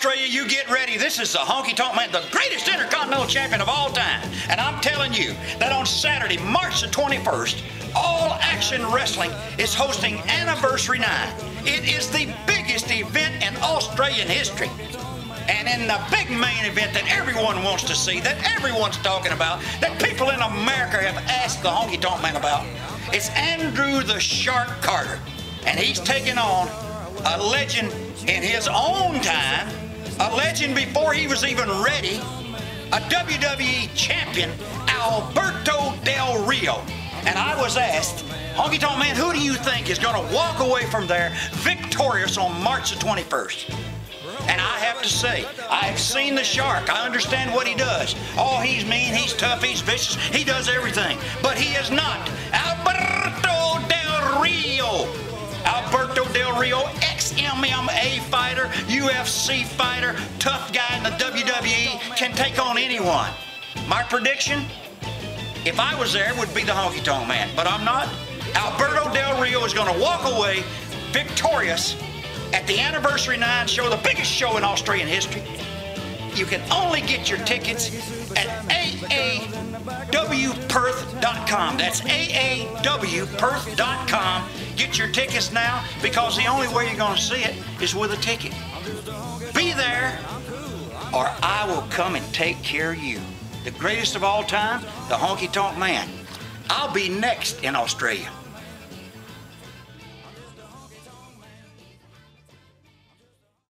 Australia, you get ready. This is the Honky Tonk Man, the greatest intercontinental champion of all time. And I'm telling you that on Saturday, March the 21st, All Action Wrestling is hosting Anniversary Night. It is the biggest event in Australian history. And in the big main event that everyone wants to see, that everyone's talking about, that people in America have asked the Honky Tonk Man about, it's Andrew the Shark Carter. And he's taking on a legend in his own time, a legend before he was even ready, a WWE champion, Alberto Del Rio. And I was asked, Honky Tonk Man, who do you think is going to walk away from there victorious on March the 21st? And I have to say, I have seen the shark. I understand what he does. Oh, he's mean, he's tough, he's vicious, he does everything. But he is not Alberto Del Rio. Alberto Del Rio, MMA fighter, UFC fighter, tough guy in the WWE, can take on anyone. My prediction if I was there, would be the honky tonk man, but I'm not. Alberto Del Rio is going to walk away victorious at the Anniversary 9 show, the biggest show in Australian history. You can only get your tickets at aawperth.com. That's aawperth.com. Get your tickets now because the only way you're going to see it is with a ticket. Be there or I will come and take care of you. The greatest of all time, the honky tonk man. I'll be next in Australia.